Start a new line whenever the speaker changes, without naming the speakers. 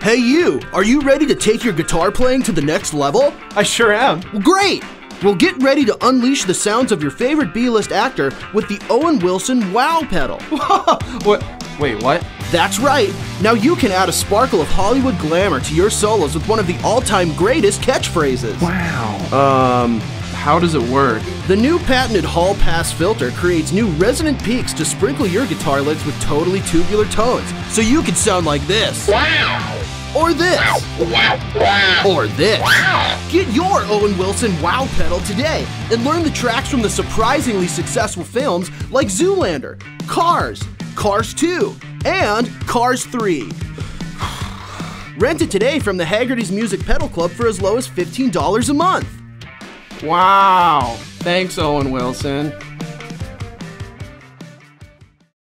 Hey, you! Are you ready to take your guitar playing to the next level?
I sure am.
Well, great! Well, get ready to unleash the sounds of your favorite B list actor with the Owen Wilson Wow pedal.
what? Wait, what?
That's right! Now you can add a sparkle of Hollywood glamour to your solos with one of the all time greatest catchphrases.
Wow. Um, how does it work?
The new patented Hall Pass filter creates new resonant peaks to sprinkle your guitar licks with totally tubular tones, so you can sound like this.
Wow!
Or this. Or this. Get your Owen Wilson Wow pedal today and learn the tracks from the surprisingly successful films like Zoolander, Cars, Cars 2, and Cars 3. Rent it today from the Haggerty's Music Pedal Club for as low as $15 a month.
Wow. Thanks, Owen Wilson.